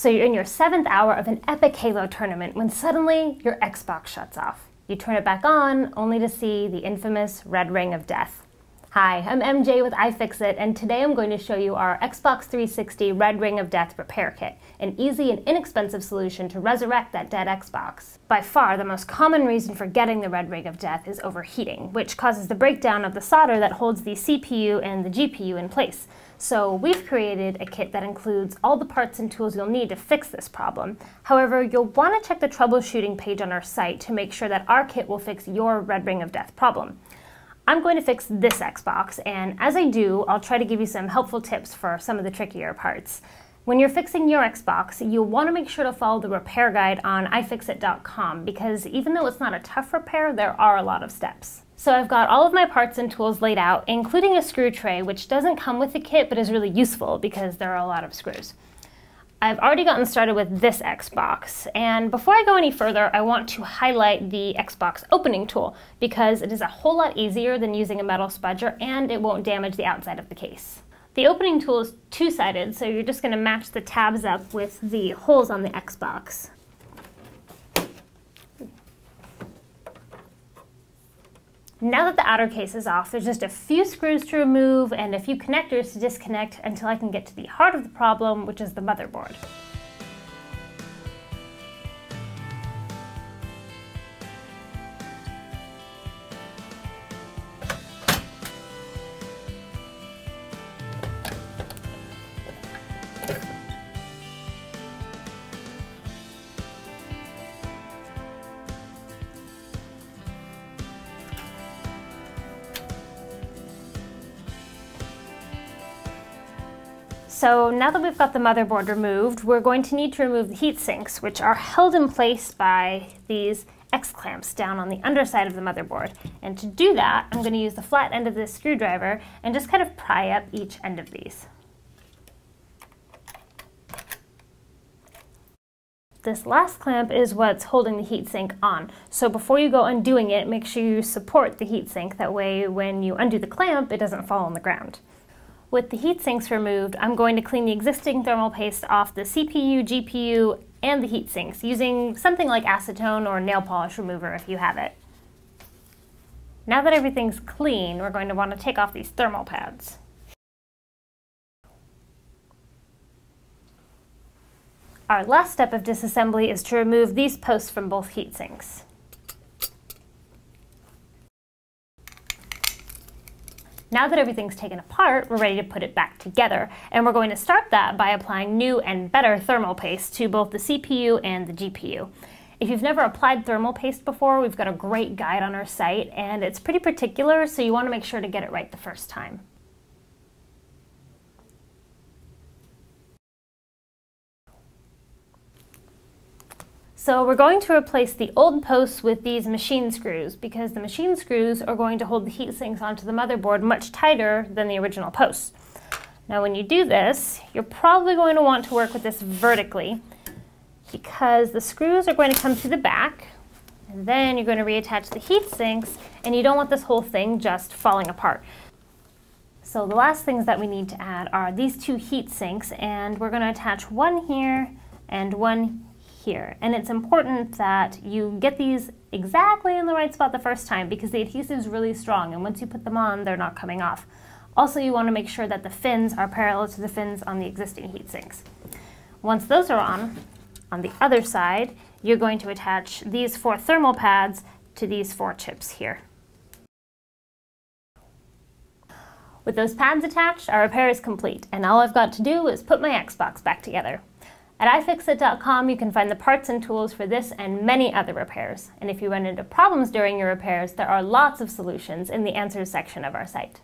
So you're in your seventh hour of an epic Halo tournament when suddenly your Xbox shuts off. You turn it back on only to see the infamous red ring of death. Hi, I'm MJ with iFixit, and today I'm going to show you our Xbox 360 Red Ring of Death repair kit, an easy and inexpensive solution to resurrect that dead Xbox. By far, the most common reason for getting the Red Ring of Death is overheating, which causes the breakdown of the solder that holds the CPU and the GPU in place. So we've created a kit that includes all the parts and tools you'll need to fix this problem. However, you'll want to check the troubleshooting page on our site to make sure that our kit will fix your Red Ring of Death problem. I'm going to fix this Xbox, and as I do, I'll try to give you some helpful tips for some of the trickier parts. When you're fixing your Xbox, you'll want to make sure to follow the repair guide on ifixit.com because even though it's not a tough repair, there are a lot of steps. So I've got all of my parts and tools laid out, including a screw tray, which doesn't come with the kit but is really useful because there are a lot of screws. I've already gotten started with this Xbox, and before I go any further, I want to highlight the Xbox opening tool because it is a whole lot easier than using a metal spudger and it won't damage the outside of the case. The opening tool is two-sided, so you're just going to match the tabs up with the holes on the Xbox. Now that the outer case is off, there's just a few screws to remove and a few connectors to disconnect until I can get to the heart of the problem, which is the motherboard. So now that we've got the motherboard removed, we're going to need to remove the heat sinks, which are held in place by these X clamps down on the underside of the motherboard. And to do that, I'm going to use the flat end of this screwdriver and just kind of pry up each end of these. This last clamp is what's holding the heatsink on. So before you go undoing it, make sure you support the heatsink. That way when you undo the clamp, it doesn't fall on the ground. With the heat sinks removed, I'm going to clean the existing thermal paste off the CPU, GPU, and the heat sinks using something like acetone or nail polish remover if you have it. Now that everything's clean, we're going to want to take off these thermal pads. Our last step of disassembly is to remove these posts from both heat sinks. Now that everything's taken apart, we're ready to put it back together. And we're going to start that by applying new and better thermal paste to both the CPU and the GPU. If you've never applied thermal paste before, we've got a great guide on our site and it's pretty particular, so you want to make sure to get it right the first time. So we're going to replace the old posts with these machine screws because the machine screws are going to hold the heat sinks onto the motherboard much tighter than the original posts. Now when you do this, you're probably going to want to work with this vertically because the screws are going to come through the back and then you're going to reattach the heat sinks and you don't want this whole thing just falling apart. So the last things that we need to add are these two heat sinks and we're going to attach one here and one here. And it's important that you get these exactly in the right spot the first time because the adhesive is really strong and once you put them on, they're not coming off. Also, you want to make sure that the fins are parallel to the fins on the existing heat sinks. Once those are on, on the other side, you're going to attach these four thermal pads to these four chips here. With those pads attached, our repair is complete, and all I've got to do is put my Xbox back together. At ifixit.com, you can find the parts and tools for this and many other repairs. And if you run into problems during your repairs, there are lots of solutions in the answers section of our site.